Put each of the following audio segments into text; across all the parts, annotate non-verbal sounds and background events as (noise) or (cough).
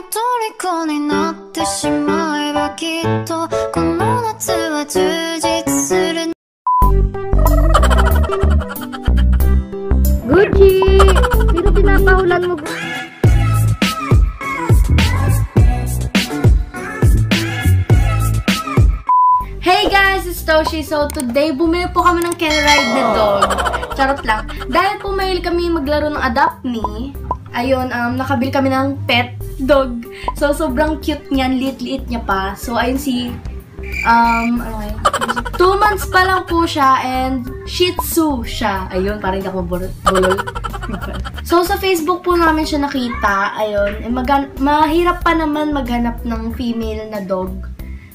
虜になってしまえばきっとこの夏は充実する Gucci! Sino pinapahulan mo? Hey guys! It's Toshi. So today, bumili po kami ng Can Ride na dog. Charot lang. Dahil po mahilig kami maglaro ng Adopt Me, ayun, um, nakabili kami ng pet dog. So sobrang cute niyan. Liit-liit niya pa. So ayun si Um, ano ngayon? (laughs) Two months pa lang po siya and Shih Tzu siya. Ayun, parang ako bulol. (laughs) so, sa Facebook po namin siya nakita. Ayun, eh, mahirap pa naman maghanap ng female na dog.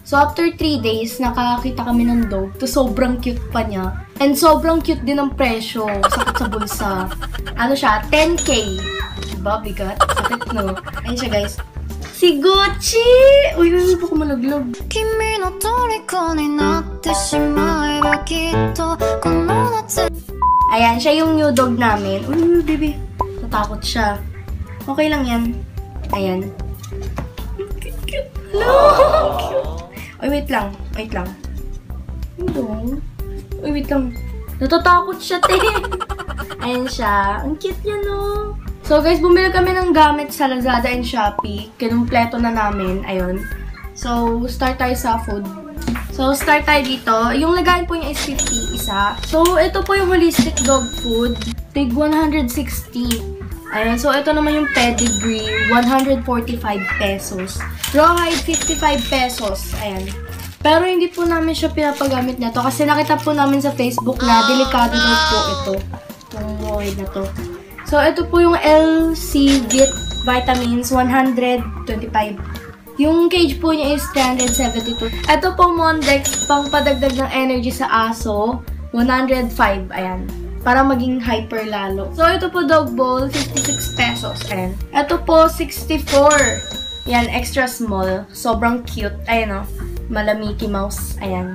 So, after 3 days, nakakita kami ng dog. To sobrang cute pa niya. And sobrang cute din ng presyo. Sakit sa bulsa. Ano siya? 10K. Bobbycat sa Tekno. Ayun siya guys. Si Gucci! Uy, ano uy, uy, ko malaglog. Kimi no toriko ni natte shimaeba kitto kono natsu... Ayan, siya yung new dog namin. Uy, uy, baby. Natakot siya. Okay lang yan. Ayan. Cute, cute. Hello! Cute. Uy, wait lang. Wait lang. Ano? Uy, wait lang. Natatakot siya, te. (laughs) Ayan siya. Ang cute yan, oh. So, guys, bumili kami ng gamit sa Lazada and Shopee. Kinumpleto na namin. Ayun. So, start tayo sa food. So, start tayo dito. Yung lagayan po niya is 50 isa. So, ito po yung holistic dog food. Tig 160. Ayun. So, ito naman yung pedigree. 145 pesos. Rawhide, 55 pesos. Ayan. Pero hindi po namin siya pinapagamit nito kasi nakita po namin sa Facebook na delikado daw po ito. Itong rawhide na to. So, ito po yung LC Vit Vitamins 125. Yung cage po niya is 372. Ito po Mondex, pang padagdag ng energy sa aso, 105. Ayan. Para maging hyper lalo. So, ito po dog bowl, 56 pesos. Ayan. Ito po, 64. Yan, extra small. Sobrang cute. Ayan o. Mala Mickey Mouse. Ayan.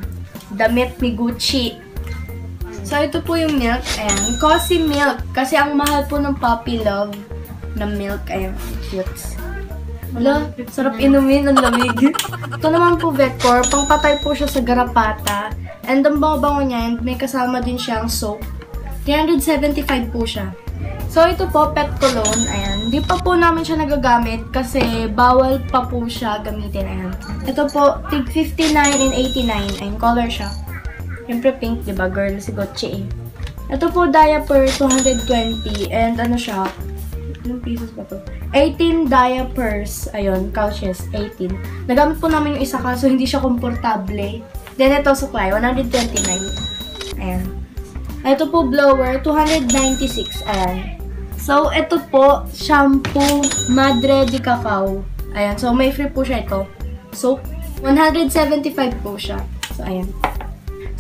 Damit ni Gucci. So, ito po yung milk. Ayan. Cozy milk. Kasi ang mahal po ng puppy love na milk. Ayan. Cute. Wala, sarap inumin, ang lamig. (laughs) Ito naman po Vetcor, pangpatay po siya sa garapata. And ang bango-bango niya, and may kasama din siyang soap. 375 po siya. So, ito po, pet cologne. Ayan. Hindi pa po namin siya nagagamit kasi bawal pa po siya gamitin. Ayan. Ito po, tig 59 and 89. Ayan, color siya. Siyempre pink, di ba? Girl, si Gucci eh. Ito po, diaper, 220. And ano siya? Ilang pieces ba to? 18 diapers. Ayun, couches, 18. Nagamit po namin yung isa kaso hindi siya komportable. Then ito, supply, 129. Ayan. Ito po, blower, 296. Ayan. So, ito po, shampoo Madre de Cacao. Ayan. So, may free po siya ito. So, 175 po siya. So, ayan.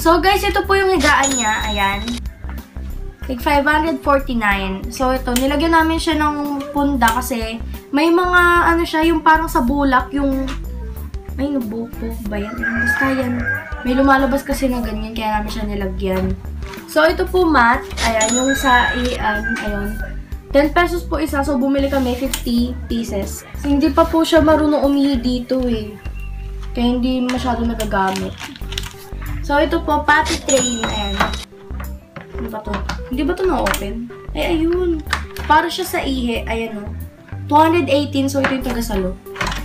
So, guys, ito po yung higaan niya. Ayan. Like 549. So, ito, nilagyan namin siya ng punda kasi may mga, ano siya, yung parang sa bulak, yung, ay, nabuko ba yan? Basta yan. May lumalabas kasi na ganyan, kaya namin siya nilagyan. So, ito po mat. Ayan, yung sa, um, ayun. 10 pesos po isa, so bumili kami 50 pieces. So, hindi pa po siya marunong umihi dito eh. Kaya hindi masyado nagagamit. So, ito po, patty train. Ayan. Ano ba to? Hindi ba to na-open? Ay, ayun. Para siya sa ihe. Ayan o. 218. So, ito yung tagasalo.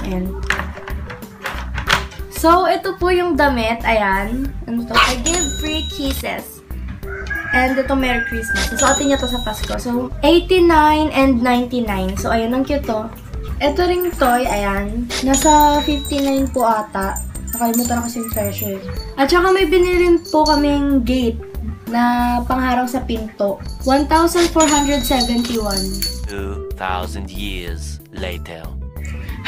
Ayan. So, ito po yung damit. Ayan. Ano to? I give free kisses. And ito, Merry Christmas. Susuotin niya to sa Pasko. So, 89 and 99. So, ayan. Ang cute to. Ito ring toy. Ayan. Nasa 59 po ata. Nakalimutan na kasi yung presyo eh. At saka may binilin po kaming gate na pangharang sa pinto. 1,471. 2,000 years later.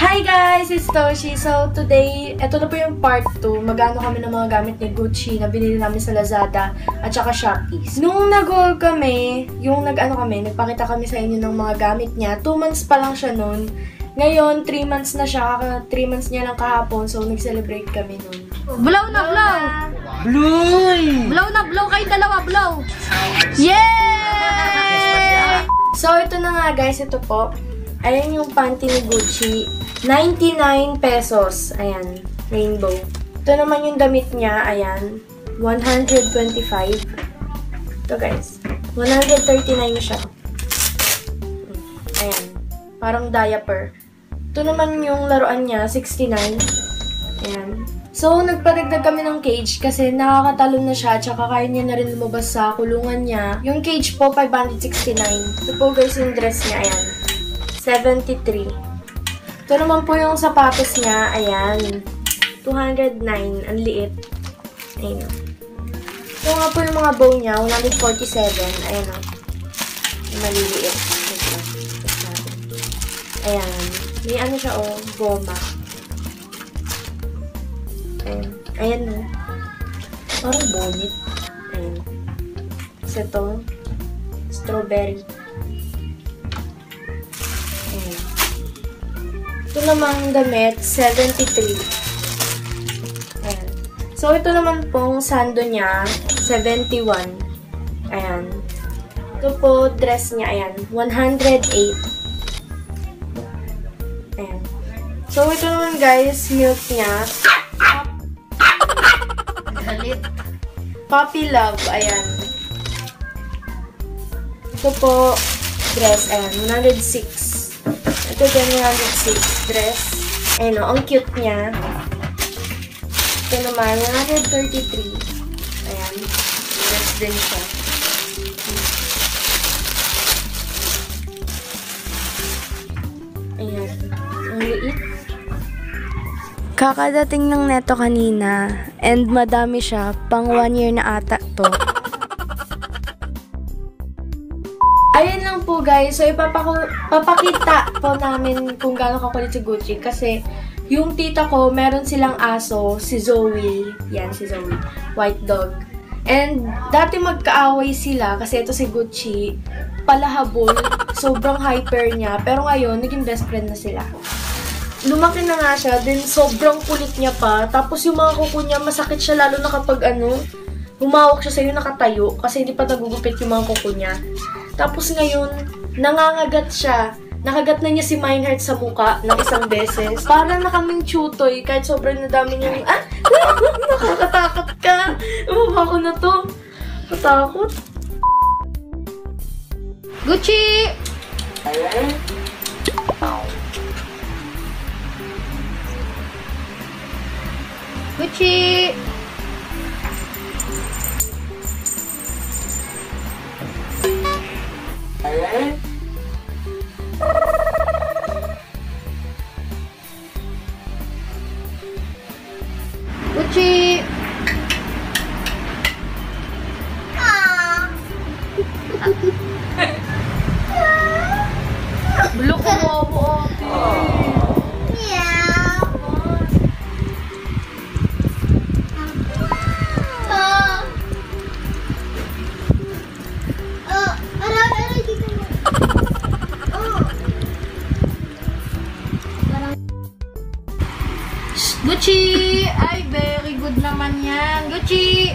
Hi guys! It's Toshi. So today, ito na po yung part 2. Magano kami ng mga gamit ni Gucci na binili namin sa Lazada at saka Shopee. Nung nag-haul kami, yung nag-ano kami, nagpakita kami sa inyo ng mga gamit niya. 2 months pa lang siya nun. Ngayon, 3 months na siya. 3 months niya lang kahapon. So, nag-celebrate kami nun. Blow na blow! Bloy! Blow na blow kayong dalawa, blow! Yay! So, ito na nga guys. Ito po. Ayan yung panty ni Gucci. 99 pesos. Ayan. Rainbow. Ito naman yung damit niya. Ayan. 125. Ito guys. 139 siya. Ayan. Parang diaper. Ito naman yung laruan niya. 69. Ayan. So, nagpadagdag kami ng cage kasi nakakatalon na siya tsaka kaya niya na rin lumabas sa kulungan niya. Yung cage po, 569. Ito po guys yung dress niya. Ayan. 73. Ito naman po yung sapatos niya. Ayan. 209. Ang liit. Ayan o. Ito nga po yung mga bow niya. 147. Ayan o. Yung maliliit. Ayan. May ano siya o. Goma. Ayan. Ayan o. Parang bonnet. Ayan. Kasi ito. Strawberry. Ayan. Ito namang damit, 73. Ayan. So, ito naman pong sando niya, 71. Ayan. Ito po, dress niya, ayan, 108. Ayan. So, ito naman guys, milk niya. Galit. Puppy Love, ayan. Ito po, dress, ayan, 106. Ito din, 106, dress. Ayan o, ang cute niya. Ito naman, 133. Ayan, dress din siya. Ang liit. Kakadating ng neto kanina and madami siya, pang one year na ata to. Ayun lang po guys, so ipapaku papakita po namin kung gaano kakulit si Gucci kasi yung tita ko, meron silang aso, si Zoe. Yan, si Zoe. White dog. And dati magkaaway sila kasi ito si Gucci, palahabol, sobrang hyper niya. Pero ngayon, naging best friend na sila lumaki na nga siya, then sobrang kulit niya pa. Tapos yung mga kuko niya, masakit siya lalo na kapag ano, humawak siya sa'yo nakatayo kasi hindi pa nagugupit yung mga kuko niya. Tapos ngayon, nangangagat siya. Nakagat na niya si Meinhardt sa muka ng isang beses. Para na kaming chutoy kahit sobrang nadami niya yung, ah, (laughs) nakakatakot ka. Umaba ko na to. Katakot. Gucci! Gucci! Gucci! Gucci! Ay, very good naman yan. Gucci!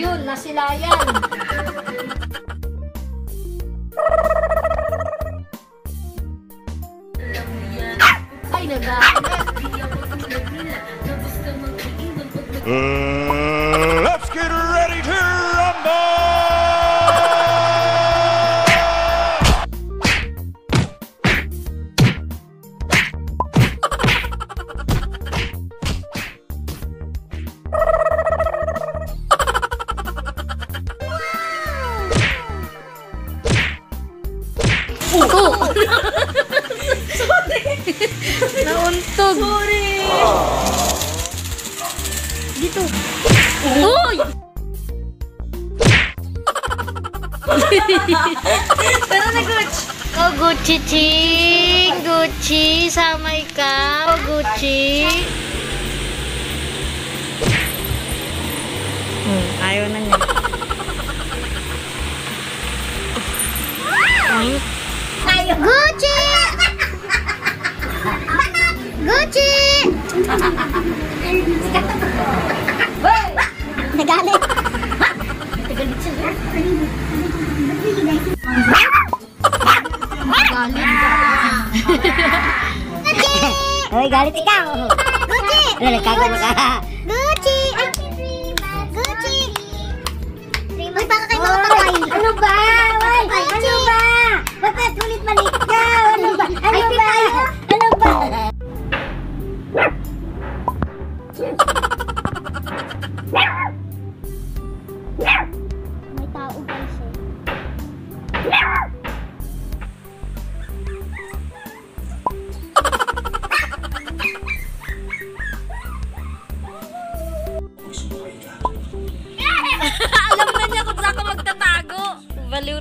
Ayun, nasilayan. (laughs) Uy! Pero na, Gucci. Oh, Gucci, ching! Gucci, samay ka. Oh, Gucci. Hmm, ayaw na niya. Gucci! Hoy, galit ikaw. Gucci! (laughs) Ano, nagkagano ka? Gucci! Gucci! Uy, baka kayo makapatay. Ano ba? Uy, ano ba? Bakit ulit balik ka? Ano ba? Ano ba? Ano ba?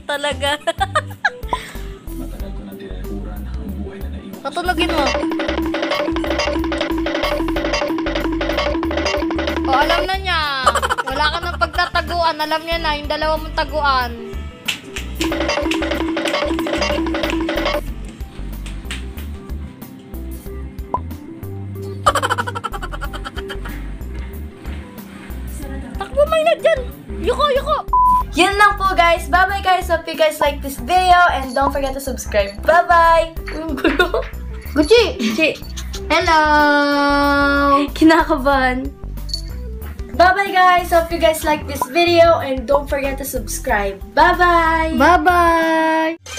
Talaga. Patulogin mo. O, alam na niya. Wala ka ng pagtataguan. Alam niya na, yung dalawa mong taguan. Guys. Bye-bye guys. Hope you guys like this video. And don't forget to subscribe. Bye-bye! Gucci! Gucci. Hello! Kinakabahan. Bye-bye guys. Hope you guys like this video. And don't forget to subscribe. Bye-bye! Bye-bye!